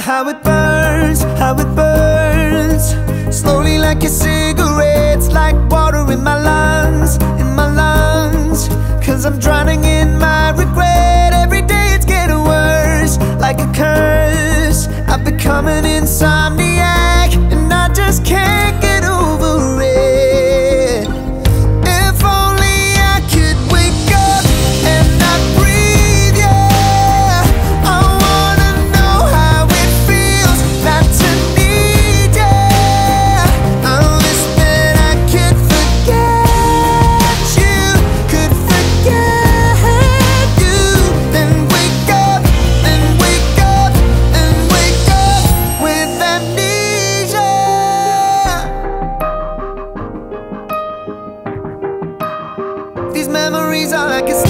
how it burns, how it burns. Slowly like a cigarette, like water in my lungs, in my lungs. Cause I'm drowning in my regret. Every day it's getting worse, like a curse. I've become an insomniac like a